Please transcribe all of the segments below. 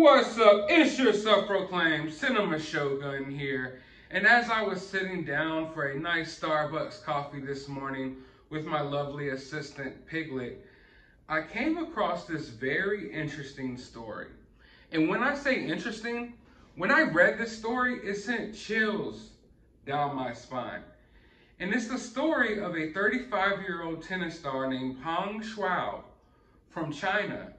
What's up? It's your self-proclaimed Cinema Shogun here. And as I was sitting down for a nice Starbucks coffee this morning with my lovely assistant Piglet, I came across this very interesting story. And when I say interesting, when I read this story, it sent chills down my spine. And it's the story of a 35-year-old tennis star named Peng Shuai from China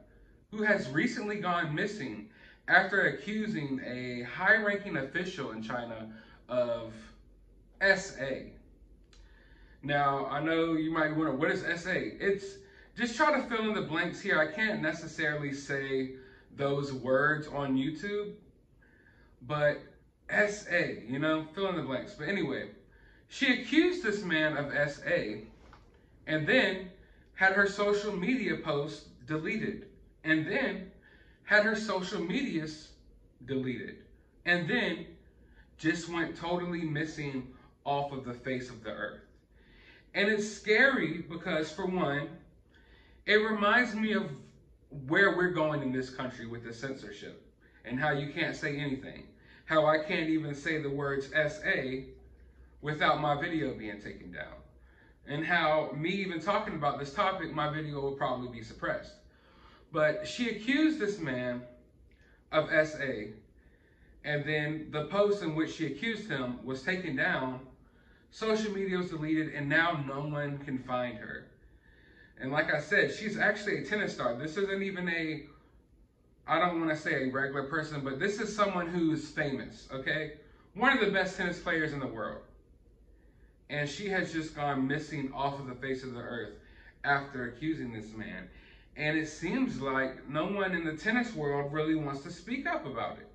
who has recently gone missing after accusing a high-ranking official in China of SA. Now, I know you might wonder, what is SA? It's just try to fill in the blanks here. I can't necessarily say those words on YouTube, but SA, you know, fill in the blanks. But anyway, she accused this man of SA and then had her social media post deleted and then had her social medias deleted and then just went totally missing off of the face of the earth. And it's scary because, for one, it reminds me of where we're going in this country with the censorship and how you can't say anything. How I can't even say the words SA without my video being taken down. And how me even talking about this topic, my video will probably be suppressed. But she accused this man of SA, and then the post in which she accused him was taken down, social media was deleted, and now no one can find her. And like I said, she's actually a tennis star. This isn't even a, I don't want to say a regular person, but this is someone who's famous, okay? One of the best tennis players in the world. And she has just gone missing off of the face of the earth after accusing this man. And it seems like no one in the tennis world really wants to speak up about it.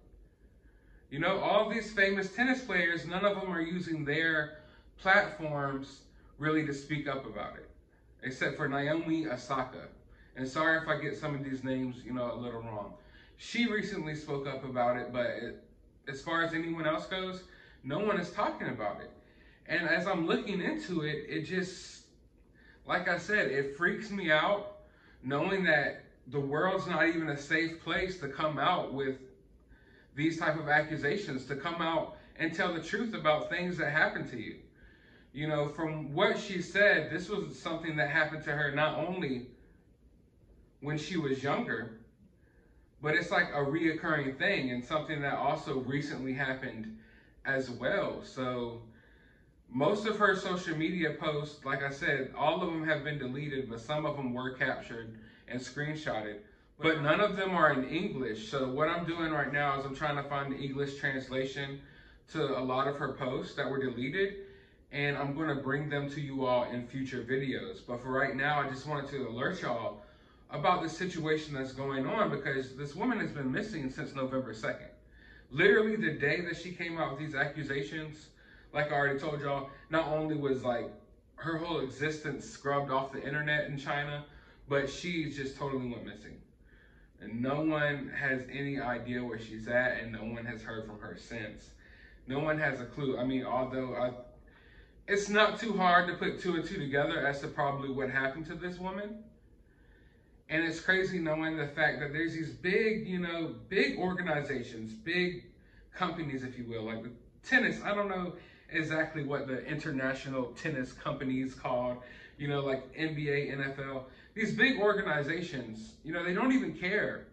You know, all these famous tennis players, none of them are using their platforms really to speak up about it, except for Naomi Osaka. And sorry if I get some of these names, you know, a little wrong. She recently spoke up about it, but it, as far as anyone else goes, no one is talking about it. And as I'm looking into it, it just, like I said, it freaks me out knowing that the world's not even a safe place to come out with these type of accusations, to come out and tell the truth about things that happened to you. You know, from what she said, this was something that happened to her not only when she was younger, but it's like a reoccurring thing and something that also recently happened as well. So most of her social media posts, like I said, all of them have been deleted, but some of them were captured and screenshotted. But none of them are in English. So what I'm doing right now is I'm trying to find the English translation to a lot of her posts that were deleted. And I'm going to bring them to you all in future videos. But for right now, I just wanted to alert y'all about the situation that's going on because this woman has been missing since November 2nd. Literally the day that she came out with these accusations, like I already told y'all, not only was like her whole existence scrubbed off the internet in China, but she just totally went missing. And no one has any idea where she's at, and no one has heard from her since. No one has a clue. I mean, although I, it's not too hard to put two and two together as to probably what happened to this woman. And it's crazy knowing the fact that there's these big, you know, big organizations, big companies, if you will, like the tennis. I don't know exactly what the international tennis companies called, you know, like NBA, NFL. These big organizations, you know, they don't even care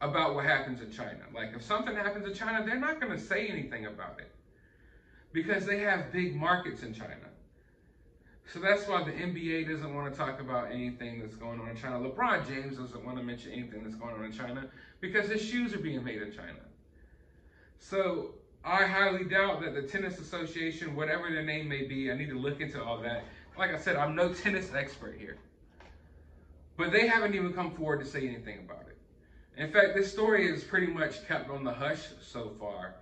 about what happens in China. Like if something happens in China, they're not going to say anything about it because they have big markets in China. So that's why the NBA doesn't want to talk about anything that's going on in China. LeBron James doesn't want to mention anything that's going on in China because his shoes are being made in China. So I highly doubt that the Tennis Association, whatever their name may be, I need to look into all that. Like I said, I'm no tennis expert here. But they haven't even come forward to say anything about it. In fact, this story is pretty much kept on the hush so far.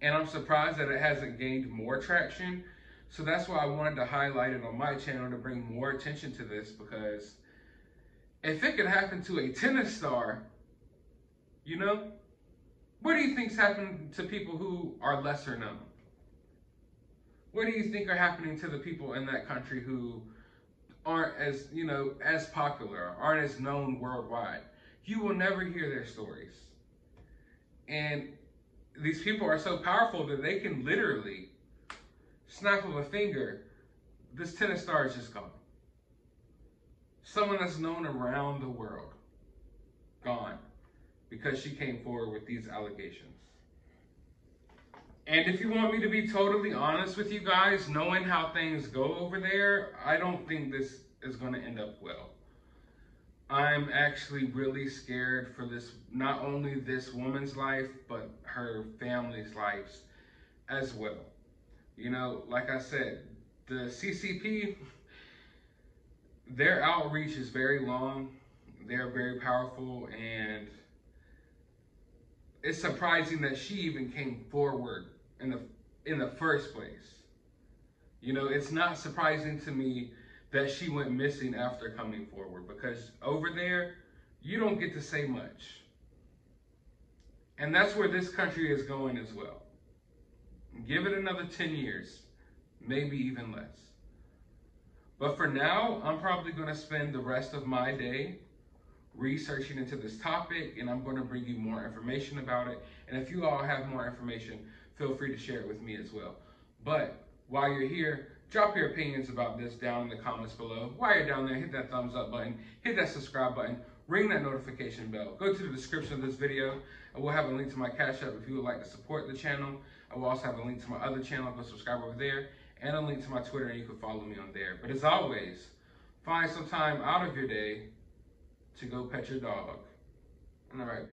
And I'm surprised that it hasn't gained more traction. So that's why I wanted to highlight it on my channel to bring more attention to this because if it could happen to a tennis star, you know, what do you think's happening to people who are lesser known? What do you think are happening to the people in that country who aren't as, you know, as popular, aren't as known worldwide? You will never hear their stories. And these people are so powerful that they can literally snap of a finger, this tennis star is just gone. Someone that's known around the world, gone, because she came forward with these allegations. And if you want me to be totally honest with you guys, knowing how things go over there, I don't think this is going to end up well. I'm actually really scared for this, not only this woman's life, but her family's lives as well. You know, like I said, the CCP, their outreach is very long. They're very powerful and it's surprising that she even came forward in the in the first place. You know, it's not surprising to me that she went missing after coming forward because over there, you don't get to say much. And that's where this country is going as well. Give it another 10 years, maybe even less. But for now, I'm probably going to spend the rest of my day researching into this topic and I'm going to bring you more information about it. And if you all have more information, feel free to share it with me as well. But while you're here, drop your opinions about this down in the comments below. While you're down there, hit that thumbs up button, hit that subscribe button, ring that notification bell. Go to the description of this video. I will have a link to my Cash App if you would like to support the channel. I will also have a link to my other channel. Go subscribe over there. And a link to my Twitter, and you can follow me on there. But as always, find some time out of your day to go pet your dog. All right.